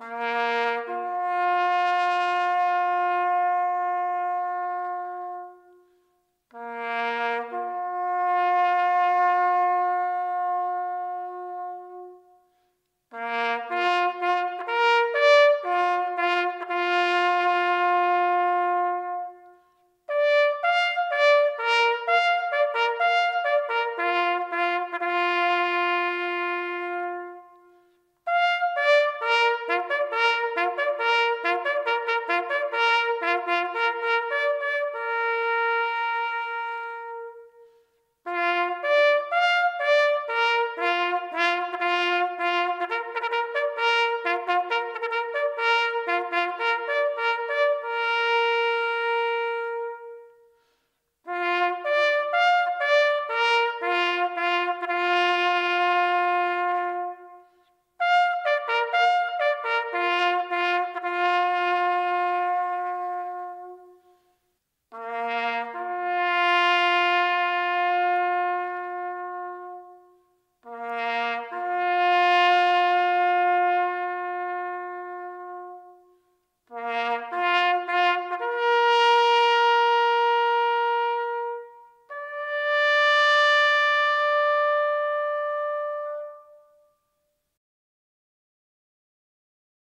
Bye.